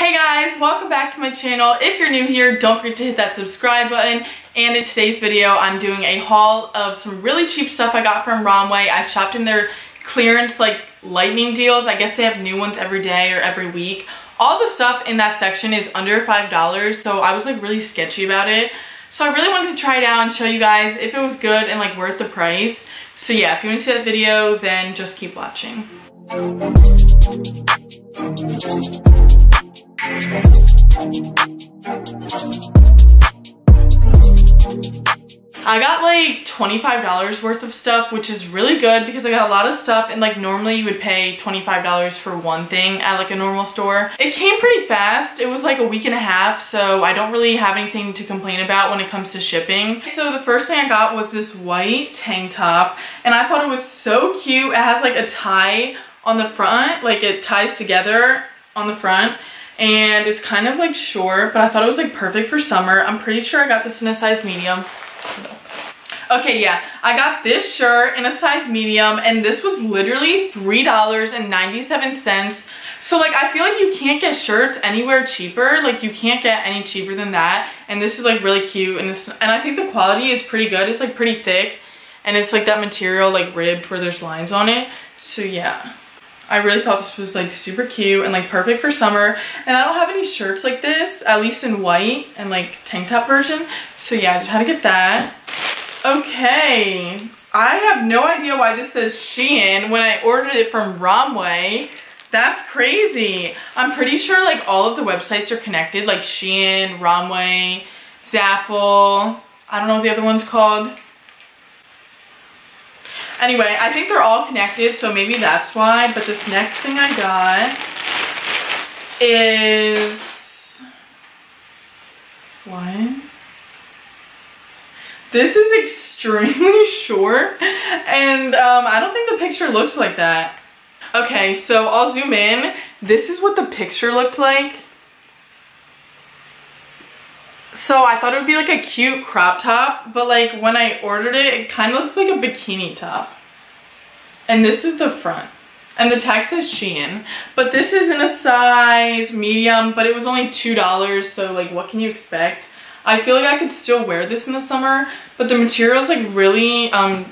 Hey guys, welcome back to my channel. If you're new here, don't forget to hit that subscribe button. And in today's video, I'm doing a haul of some really cheap stuff I got from Romwe. I shopped in their clearance like lightning deals. I guess they have new ones every day or every week. All the stuff in that section is under $5, so I was like really sketchy about it. So I really wanted to try it out and show you guys if it was good and like worth the price. So yeah, if you want to see that video, then just keep watching. I got like $25 worth of stuff, which is really good because I got a lot of stuff and like normally you would pay $25 for one thing at like a normal store. It came pretty fast. It was like a week and a half, so I don't really have anything to complain about when it comes to shipping. So the first thing I got was this white tank top and I thought it was so cute. It has like a tie on the front, like it ties together on the front and it's kind of like short, but I thought it was like perfect for summer. I'm pretty sure I got this in a size medium. Okay, yeah, I got this shirt in a size medium and this was literally $3.97. So like, I feel like you can't get shirts anywhere cheaper. Like you can't get any cheaper than that. And this is like really cute and, and I think the quality is pretty good. It's like pretty thick and it's like that material like ribbed where there's lines on it. So yeah. I really thought this was like super cute and like perfect for summer. And I don't have any shirts like this, at least in white and like tank top version. So yeah, I just had to get that. Okay, I have no idea why this says Shein when I ordered it from Romwe. That's crazy. I'm pretty sure like all of the websites are connected, like Shein, Romwe, Zaful. I don't know what the other one's called. Anyway, I think they're all connected, so maybe that's why. But this next thing I got is... What? This is extremely short, and um, I don't think the picture looks like that. Okay, so I'll zoom in. This is what the picture looked like. So I thought it would be like a cute crop top, but like when I ordered it, it kind of looks like a bikini top. And this is the front. And the tag says Shein. But this is in a size medium, but it was only $2, so like what can you expect? I feel like I could still wear this in the summer, but the material is like really, um,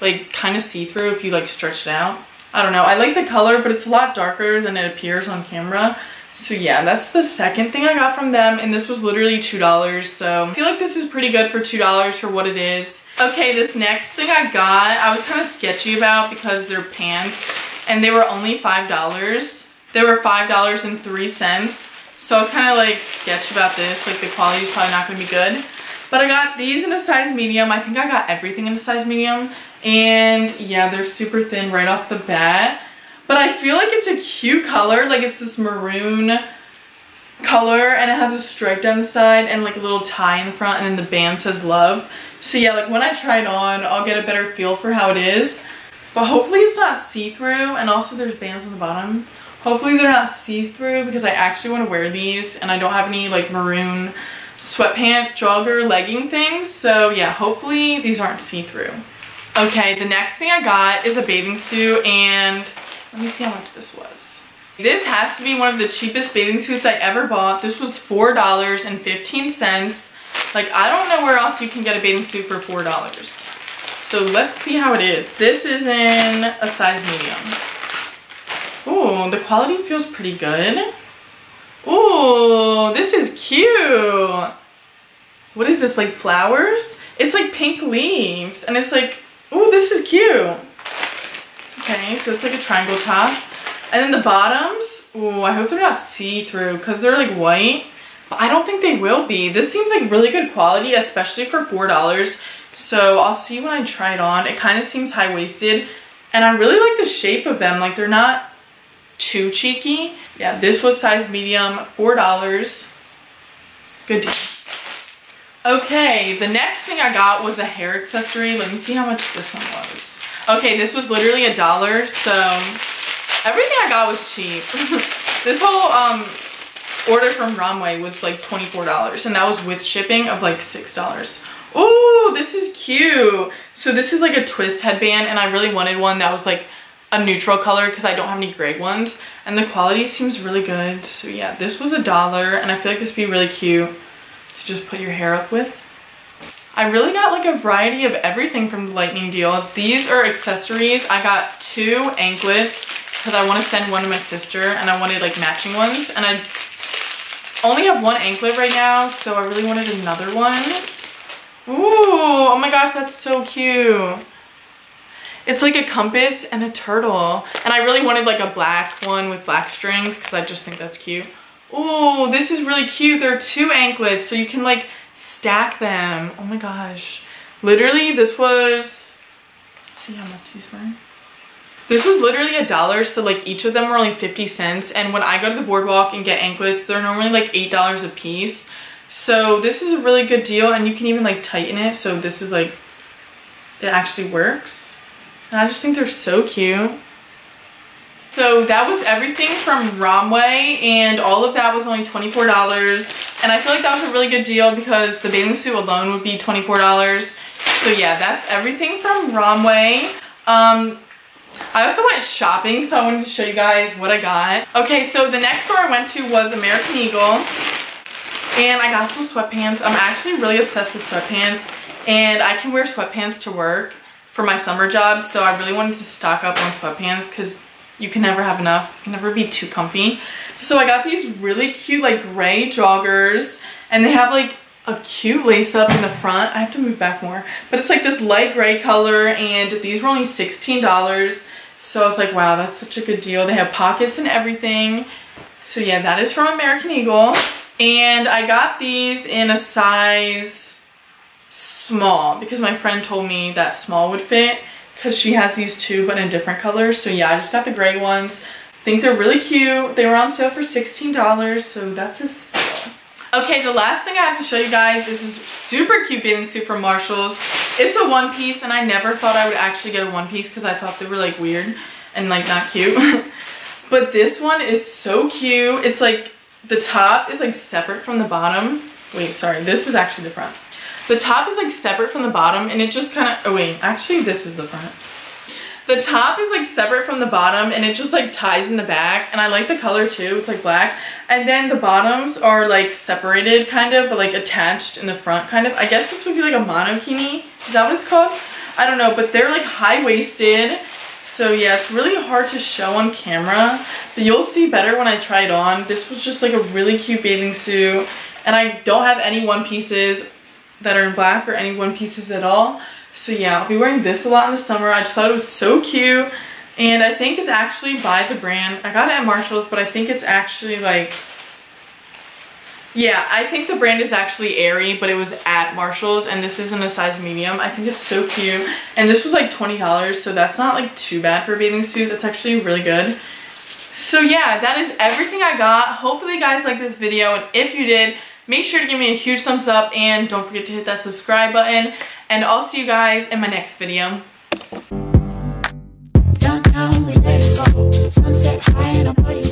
like kind of see-through if you like stretch it out. I don't know. I like the color, but it's a lot darker than it appears on camera. So yeah, that's the second thing I got from them and this was literally $2. So I feel like this is pretty good for $2 for what it is. Okay, this next thing I got, I was kind of sketchy about because they're pants and they were only $5. They were $5.03. So I was kind of like sketch about this. Like the quality is probably not going to be good. But I got these in a size medium. I think I got everything in a size medium. And yeah, they're super thin right off the bat. But I feel like it's a cute color. Like it's this maroon color and it has a stripe down the side and like a little tie in the front and then the band says love. So yeah, like when I try it on, I'll get a better feel for how it is. But hopefully it's not see-through and also there's bands on the bottom. Hopefully they're not see-through because I actually want to wear these and I don't have any like maroon sweatpant jogger legging things. So yeah, hopefully these aren't see-through. Okay, the next thing I got is a bathing suit and let me see how much this was. This has to be one of the cheapest bathing suits I ever bought. This was $4.15. Like, I don't know where else you can get a bathing suit for $4. So let's see how it is. This is in a size medium. Ooh, the quality feels pretty good. Ooh, this is cute. What is this, like flowers? It's like pink leaves and it's like, ooh, this is cute. Okay, so it's like a triangle top. And then the bottoms, oh, I hope they're not see-through because they're like white. But I don't think they will be. This seems like really good quality, especially for $4. So I'll see when I try it on. It kind of seems high-waisted. And I really like the shape of them. Like they're not too cheeky. Yeah, this was size medium, $4. Good deal. Okay, the next thing I got was a hair accessory. Let me see how much this one was. Okay, this was literally a dollar, so everything I got was cheap. this whole um, order from Romwe was like $24, and that was with shipping of like $6. Oh, this is cute. So this is like a twist headband, and I really wanted one that was like a neutral color because I don't have any gray ones. And the quality seems really good. So yeah, this was a dollar and I feel like this would be really cute to just put your hair up with. I really got like a variety of everything from the lightning deals. These are accessories. I got two anklets because I want to send one to my sister and I wanted like matching ones. And I only have one anklet right now, so I really wanted another one. Ooh, oh my gosh, that's so cute. It's like a compass and a turtle. And I really wanted like a black one with black strings because I just think that's cute. Ooh, this is really cute. There are two anklets, so you can like stack them. Oh my gosh. Literally, this was, see how much these were. This was literally a dollar, so like each of them were only 50 cents. And when I go to the boardwalk and get anklets, they're normally like $8 a piece. So this is a really good deal and you can even like tighten it. So this is like, it actually works. And I just think they're so cute. So that was everything from Romwe and all of that was only $24. And I feel like that was a really good deal because the bathing suit alone would be $24. So yeah, that's everything from Romwe. Um, I also went shopping, so I wanted to show you guys what I got. Okay, so the next store I went to was American Eagle. And I got some sweatpants. I'm actually really obsessed with sweatpants. And I can wear sweatpants to work for my summer job. So I really wanted to stock up on sweatpants because you can never have enough. You can never be too comfy. So I got these really cute like gray joggers. And they have like a cute lace up in the front. I have to move back more. But it's like this light gray color. And these were only $16. So I was like, wow, that's such a good deal. They have pockets and everything. So yeah, that is from American Eagle. And I got these in a size small because my friend told me that small would fit because she has these two but in different colors. So yeah, I just got the gray ones. I think they're really cute. They were on sale for $16, so that's a steal. Okay, the last thing I have to show you guys, this is super cute bathing suit from Marshalls. It's a one piece and I never thought I would actually get a one piece because I thought they were like weird and like not cute. but this one is so cute. It's like the top is like separate from the bottom. Wait, sorry, this is actually the front. The top is like separate from the bottom and it just kind of, oh wait, actually this is the front. The top is like separate from the bottom and it just like ties in the back and I like the color too, it's like black. And then the bottoms are like separated kind of, but like attached in the front kind of. I guess this would be like a monokini, is that what it's called? I don't know, but they're like high-waisted so yeah, it's really hard to show on camera, but you'll see better when I try it on. This was just like a really cute bathing suit, and I don't have any one pieces that are in black or any one pieces at all. So yeah, I'll be wearing this a lot in the summer. I just thought it was so cute, and I think it's actually by the brand. I got it at Marshall's, but I think it's actually like yeah, I think the brand is actually Aerie, but it was at Marshall's, and this is in a size medium. I think it's so cute. And this was like $20, so that's not like too bad for a bathing suit. That's actually really good. So yeah, that is everything I got. Hopefully you guys liked this video, and if you did, Make sure to give me a huge thumbs up and don't forget to hit that subscribe button. And I'll see you guys in my next video. Sunset high our bodies